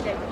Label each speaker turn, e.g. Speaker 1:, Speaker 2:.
Speaker 1: Okay.